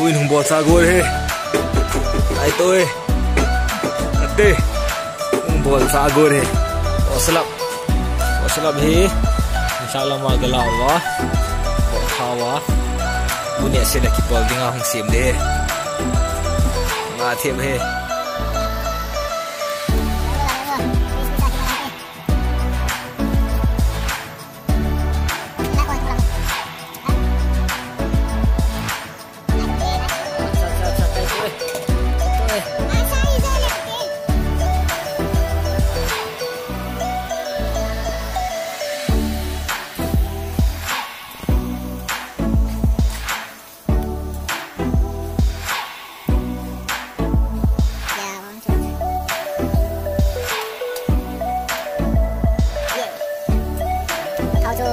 nuin hung bol sa gol he ai tôi? Ate hung bol sa gol he oslap oslap he inshallah ma galaw wa hawa bunya sila ki bol dinga hung sim de ma thiam he 아주